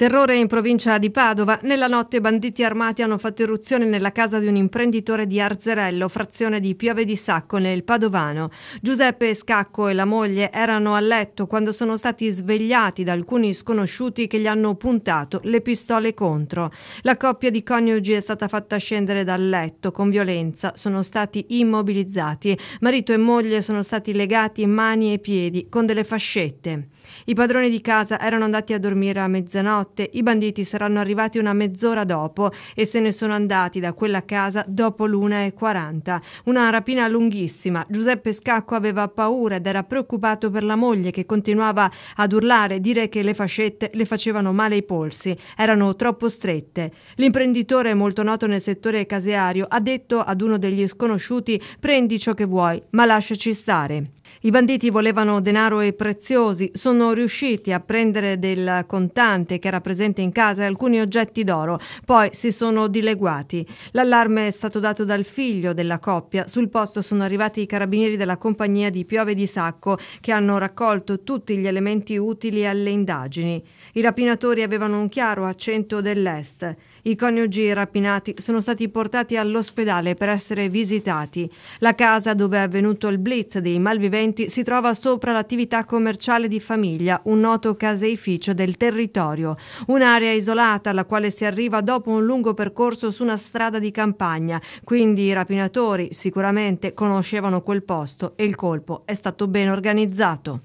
Terrore in provincia di Padova. Nella notte banditi armati hanno fatto irruzione nella casa di un imprenditore di Arzerello, frazione di Piove di Sacco, nel Padovano. Giuseppe Scacco e la moglie erano a letto quando sono stati svegliati da alcuni sconosciuti che gli hanno puntato le pistole contro. La coppia di coniugi è stata fatta scendere dal letto con violenza, sono stati immobilizzati. Marito e moglie sono stati legati mani e piedi con delle fascette. I padroni di casa erano andati a dormire a mezzanotte notte i banditi saranno arrivati una mezz'ora dopo e se ne sono andati da quella casa dopo l'una e quaranta. Una rapina lunghissima. Giuseppe Scacco aveva paura ed era preoccupato per la moglie che continuava ad urlare, dire che le fascette le facevano male ai polsi, erano troppo strette. L'imprenditore molto noto nel settore caseario ha detto ad uno degli sconosciuti prendi ciò che vuoi, ma lasciaci stare. I banditi volevano denaro e preziosi, sono riusciti a prendere del contante che era presente in casa e alcuni oggetti d'oro, poi si sono dileguati. L'allarme è stato dato dal figlio della coppia, sul posto sono arrivati i carabinieri della compagnia di Piove di Sacco che hanno raccolto tutti gli elementi utili alle indagini. I rapinatori avevano un chiaro accento dell'est. I coniugi rapinati sono stati portati all'ospedale per essere visitati. La casa dove è avvenuto il blitz dei malviventi Monumenti si trova sopra l'attività commerciale di famiglia, un noto caseificio del territorio, un'area isolata alla quale si arriva dopo un lungo percorso su una strada di campagna, quindi i rapinatori sicuramente conoscevano quel posto e il colpo è stato ben organizzato.